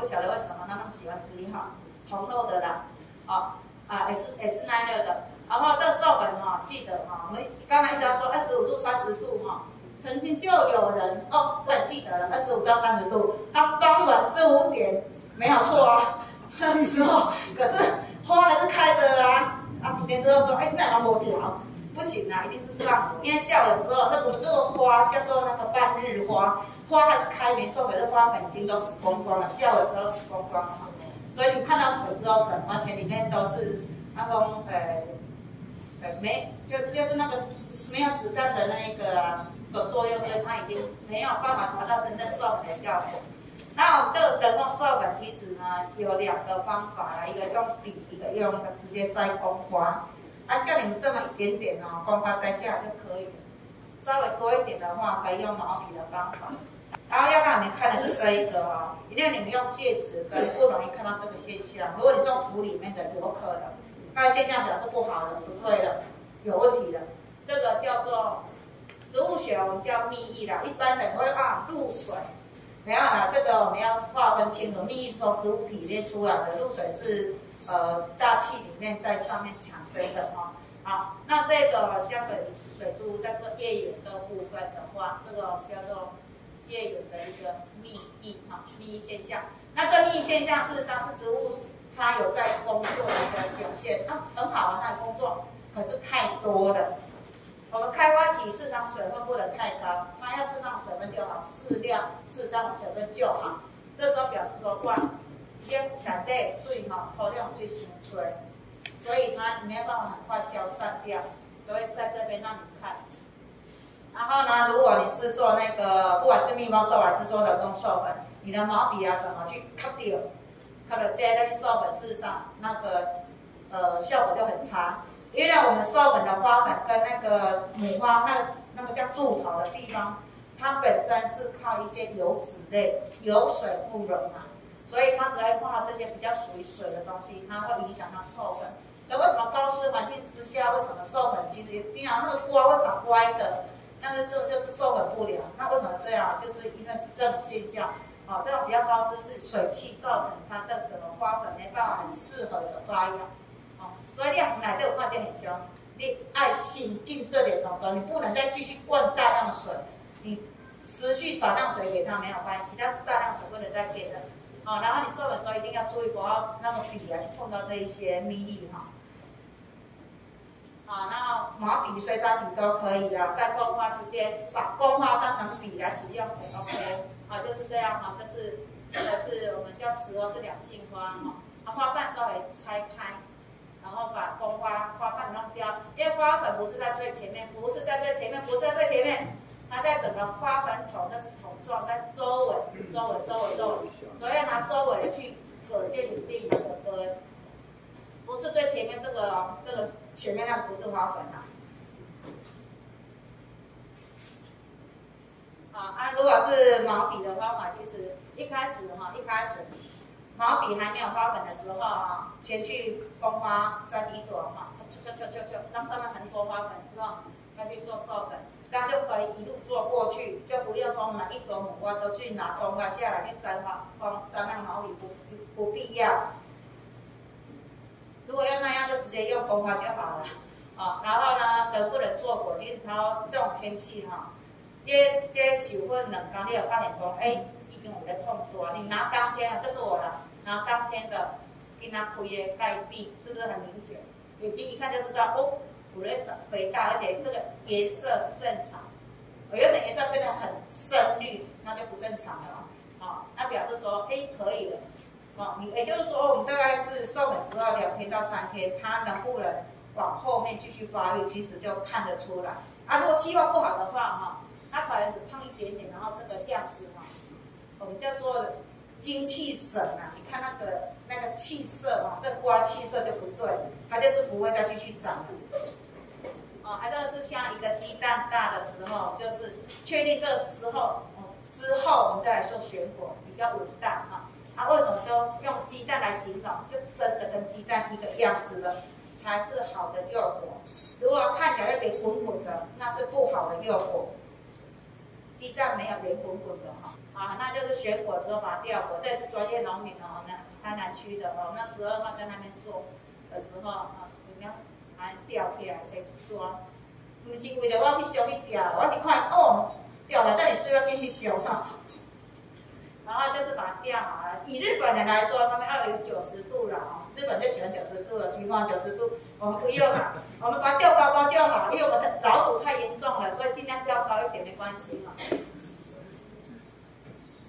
不晓得为什么他们喜欢吃一号红肉的啦，啊啊 S S 耐热的。然后这个授粉哈，记得哈，我们刚才一直在说二十五度、三十度哈，曾经就有人哦，对，记得了，二十五到三十度，他傍晚四五点没有错啊，那时候可是花还是开的啊，啊几天之后说，哎，那还没掉，不行啊，一定是上，因为下午的时候，那我们这个花叫做那个半日花，花开没错，可是花粉已经都死光光了，下午的时候死光光了，所以你看到粉之后，粉完全里面都是那种呃。呃，没，就就是那个没有子弹的那一个的作用，所以它已经没有办法达到真正授粉的效果。那我们这个人工授粉其实呢有两个方法啦，一个用笔，一个用直接摘光花。啊，像你们这么一点点哦，光花摘下就可以了。稍微多一点的话，可以用毛笔的方法。然后要让你看的是这一个哦，因为你们用戒指可能不容易看到这个现象。如果你种土里面的，有可能。它的现象表示不好了，不对了，有问题了。这个叫做植物学，我们叫蜜液啦。一般人会啊露水，没有啦。这个我们要划分清楚，蜜液是从植物体内出来的，露水是呃大气里面在上面产生的哈。好，那这个香水水珠在做叶缘这部分的话，这个叫做叶缘的一个蜜液哈，蜜液现象。那这蜜液现象事实上是植物。它有在工作的一个表现，那很好啊，它的工作可是太多了。我们开花期市场水分不能太高，它要适当水分就好，适量适当水分就好。这时候表示说，哇，先感对水哈，头量最先水，所以它没有办法很快消散掉。所以在这边让。你是做那个，不管是蜜毛授粉还是说人工授粉，你的毛笔啊什么去 cut 掉。它的接在授粉质上，那个呃效果就很差，因为我们授粉的花粉跟那个母花那那个叫柱头的地方，它本身是靠一些油脂类，有水不溶嘛，所以它只会碰到这些比较属于水的东西，它会影响它授粉。所以为什么高湿环境之下，为什么授粉其实经常那个瓜会长歪的，那个这就是授粉不良。那为什么这样？就是因为是这种现象。好，这种比较高湿是水汽造成它这个花粉没办法很适合的发芽。好，所以你奶这个话就很凶，你爱心定这点动作，你不能再继续灌大量的水，你持续少量水给它没有关系，但是大量水不能再给了。好，然后你授粉的时候一定要注意不要那个笔啊去碰到这一些蜜液哈。好，然后毛笔、水彩笔都可以啦，在公花直接把公花当成笔来使用，OK。好，就是这样哈，这是这个是我们叫雌哦，是两性花哈，它花瓣稍微拆开，然后把公花花瓣弄掉，因为花粉不是在最前面，不是在最前面，不是在最前面，它在整个花粉头，那是头状，在周围、周围、周围、周围，所以要拿周围去可见一定的根，不是最前面这个哦，这个前面那不是花粉啊。啊，如果是毛笔的方法，其实一开始哈，一开始毛笔还没有花粉的时候啊，先去公花摘几朵哈，就就就就就让上面很多花粉之后，再去做授粉，这样就可以一路做过去，就不用说每一朵母花都去拿公花下来去粘花，光粘那个毛笔不不必要。如果要那样，就直接用公花就好了。啊，然后呢，能不能做果？其实超这种天气哈。这这受分两天，你有发现讲，哎，已经有在痛多。你拿当天，这是我的，拿当天的，给它开的盖壁，是不是很明显？眼睛一看就知道，哦，有在长肥大，而且这个颜色是正常。我有点颜色变得很深绿，那就不正常了。好，那表示说，哎，可以了。哦，你也就是说，我们大概是授粉之后两天到三天，它能不能往后面继续发育，其实就看得出来。啊，如果气候不好的话，哈。它可能只胖一点点，然后这个样子哈，我们叫做精气神啊。你看那个那个气色哈，这瓜气色就不对，它就是不会再继续长了。哦，还有是像一个鸡蛋大的时候，就是确定这个时候，之后我们再来说选果比较稳当哈。它为什么就用鸡蛋来形容？就真的跟鸡蛋一个样子的，才是好的柚果。如果看起来有点滚滚的，那是不好的柚果。鸡蛋没有圆滚滚的哈，啊，那就是选果之后把它掉果，这是专业农民哦，那台南区的哦，那时候他在那边做的时候啊，怎样还掉起来可以抓，不是为了我去烧去吊，我是看哦，掉了，这里需要给你烧哈。然后就是把它吊好了。以日本人来说，他们要有九十度了哦，日本就喜欢九十度了，平方九十度，我们不用了，我们把它吊高高就好，因为我们的老鼠太严重了，所以尽量吊高一点没关系嘛。